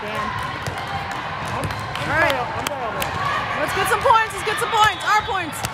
Dan. All right. Let's get some points. Let's get some points. Our points.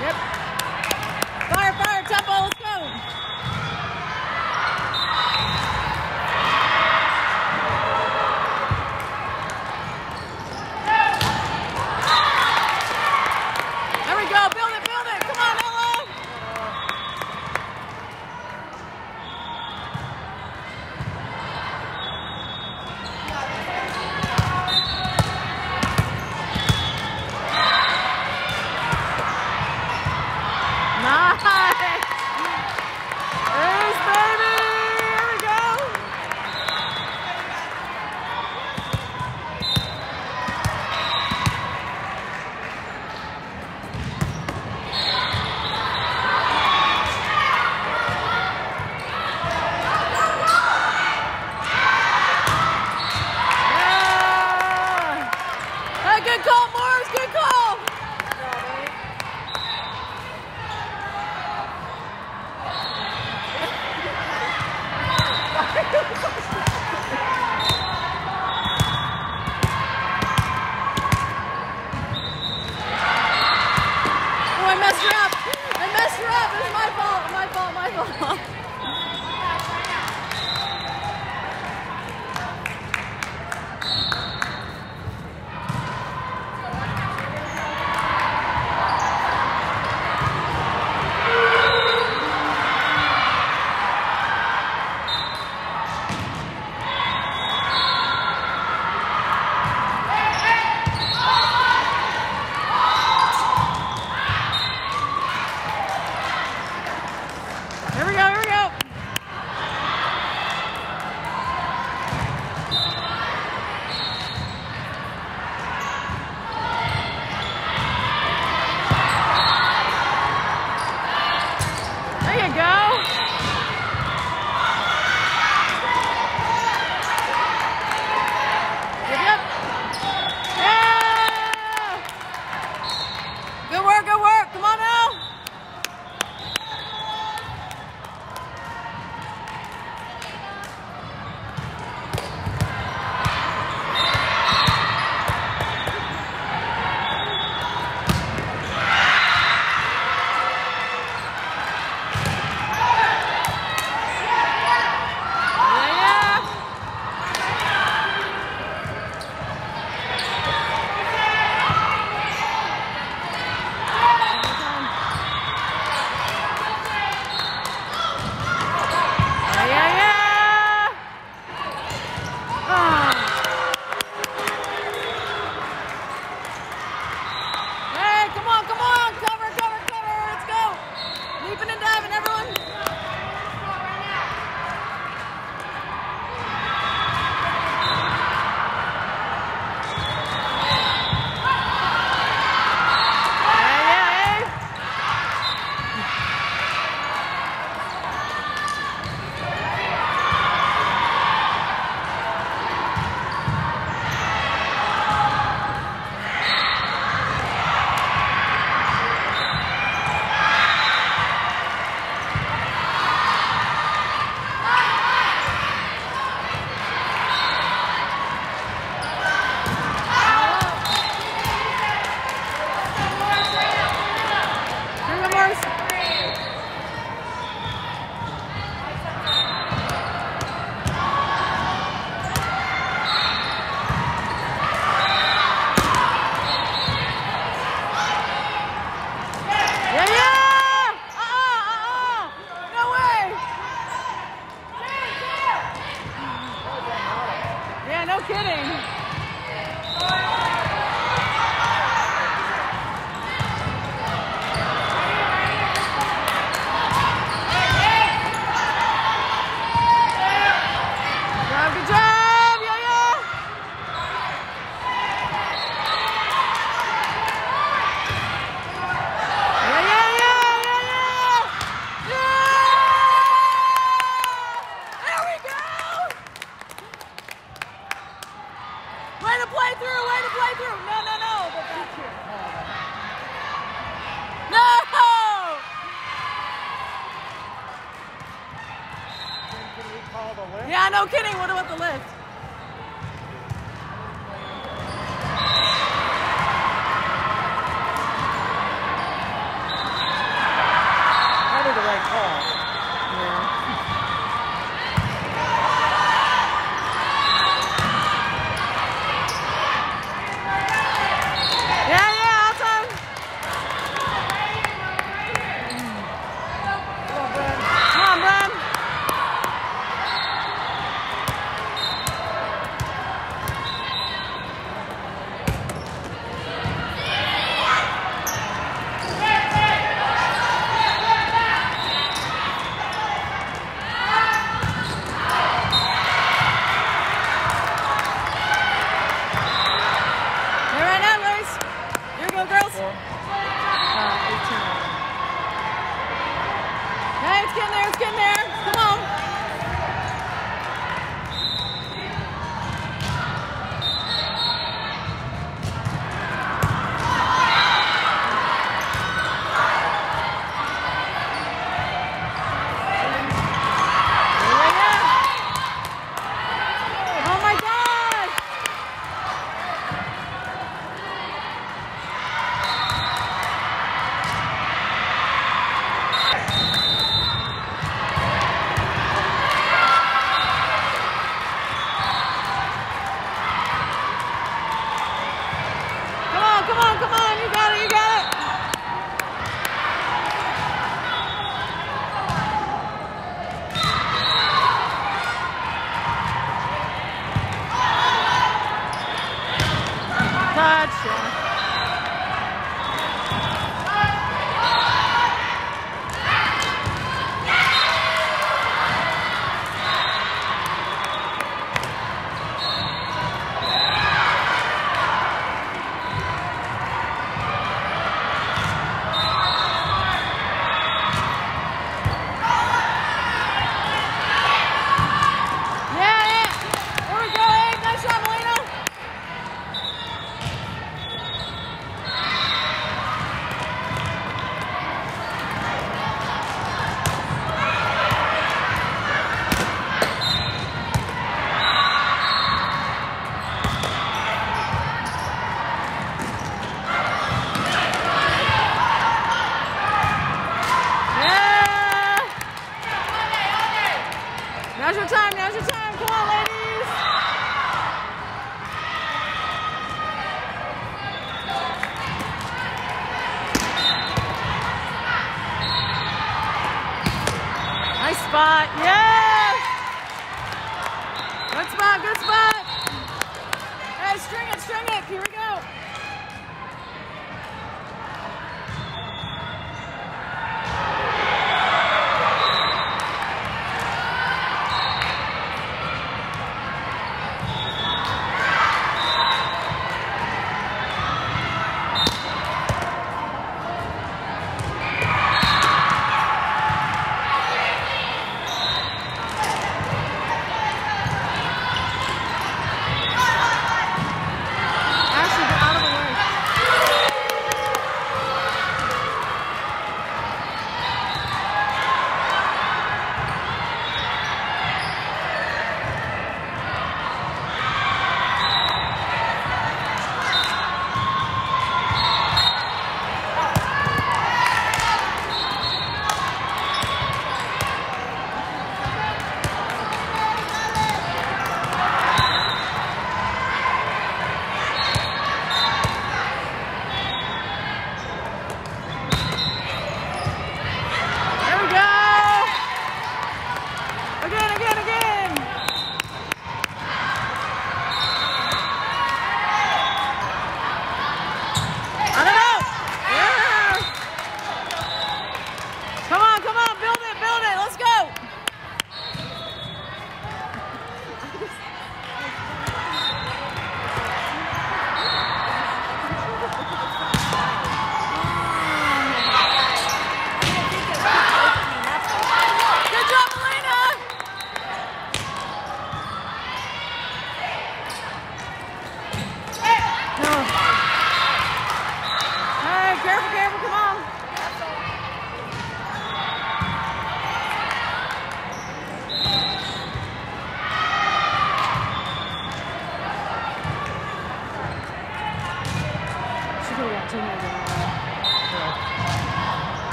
Yep.